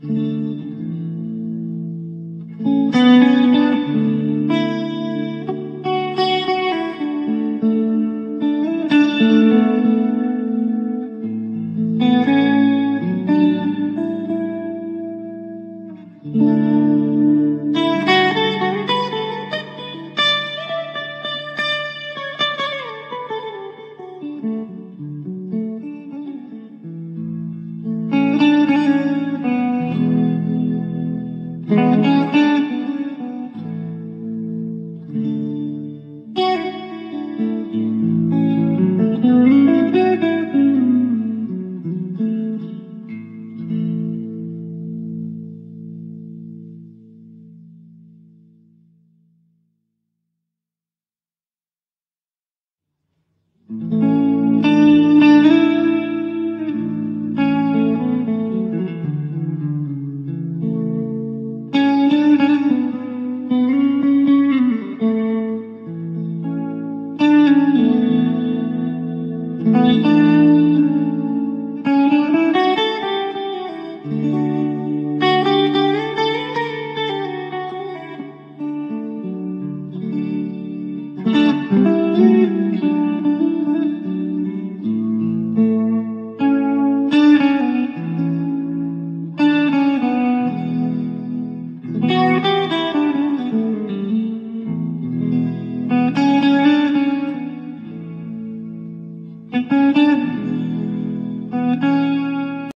Mm-hmm. Música